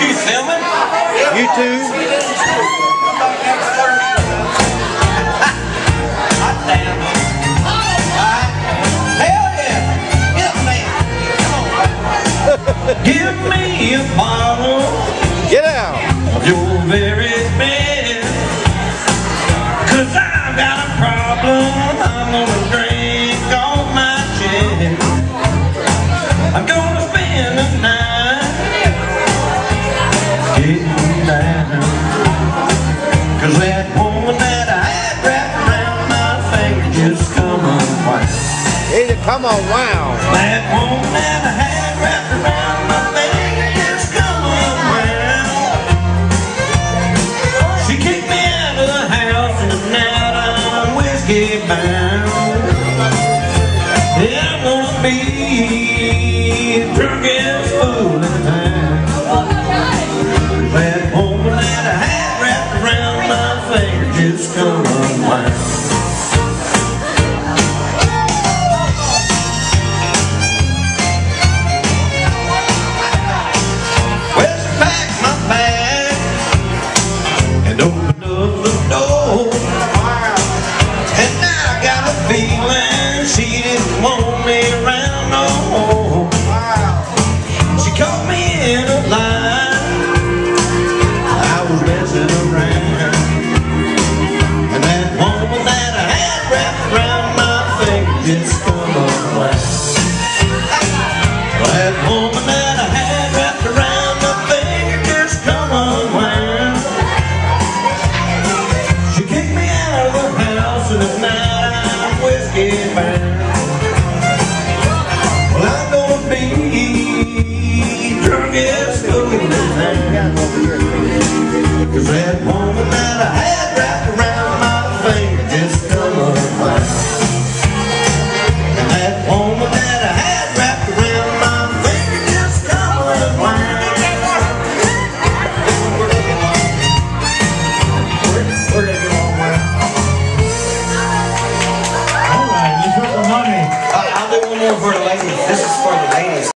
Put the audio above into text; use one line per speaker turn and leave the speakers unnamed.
You filming?
YouTube.
Hell yeah! Get man. Give me a bottle
Get out.
of your very best. Cause I've got a problem. I'm gonna drink getting down. Cause that woman that I had wrapped around my finger just come unwound.
Hey, come on, wow.
That woman that I had wrapped around my finger just come unwound. She kicked me out of the house and now I'm whiskey bound. Yeah, I'm gonna be the drunkest fool town. That come unwound. Well, packed my bag and opened woman that I had wrapped around my finger just come That woman that I had wrapped around my finger just come Alright, you took the money. I'll do one more for the.